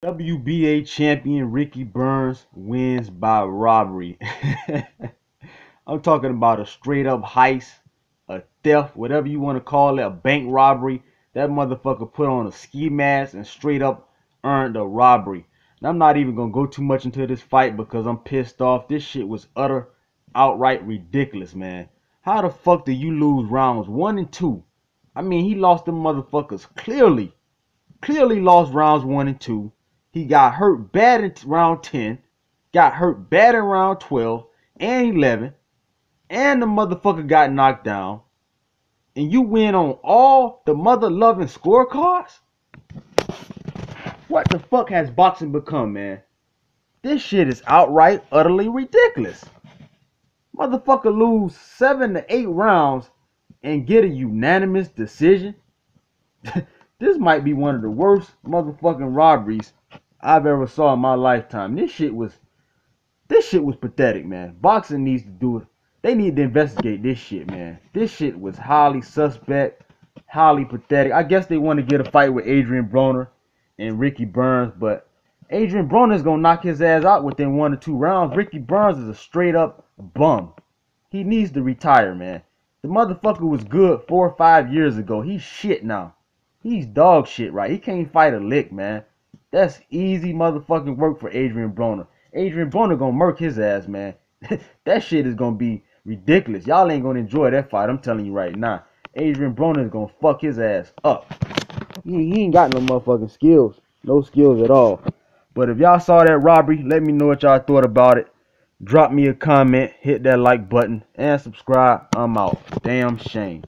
WBA champion Ricky Burns wins by robbery. I'm talking about a straight up heist, a theft, whatever you want to call it, a bank robbery. That motherfucker put on a ski mask and straight up earned a robbery. I'm not even gonna go too much into this fight because I'm pissed off. This shit was utter, outright ridiculous, man. How the fuck do you lose rounds one and two? I mean, he lost them motherfuckers clearly. Clearly lost rounds one and two he got hurt bad in round 10, got hurt bad in round 12 and 11, and the motherfucker got knocked down. And you win on all the mother loving scorecards? What the fuck has boxing become, man? This shit is outright, utterly ridiculous. Motherfucker lose seven to eight rounds and get a unanimous decision. this might be one of the worst motherfucking robberies I've ever saw in my lifetime. This shit was this shit was pathetic, man. Boxing needs to do it. They need to investigate this shit, man. This shit was highly suspect, highly pathetic. I guess they want to get a fight with Adrien Broner and Ricky Burns, but Adrien Broner's gonna knock his ass out within one or two rounds. Ricky Burns is a straight up bum. He needs to retire, man. The motherfucker was good four or five years ago. He's shit now. He's dog shit, right? He can't fight a lick, man. That's easy motherfucking work for Adrien Broner. Adrien Broner gonna murk his ass, man. that shit is gonna be ridiculous. Y'all ain't gonna enjoy that fight. I'm telling you right now. Adrien Broner is gonna fuck his ass up. He, he ain't got no motherfucking skills. No skills at all. But if y'all saw that robbery, let me know what y'all thought about it. Drop me a comment, hit that like button, and subscribe. I'm out. Damn shame.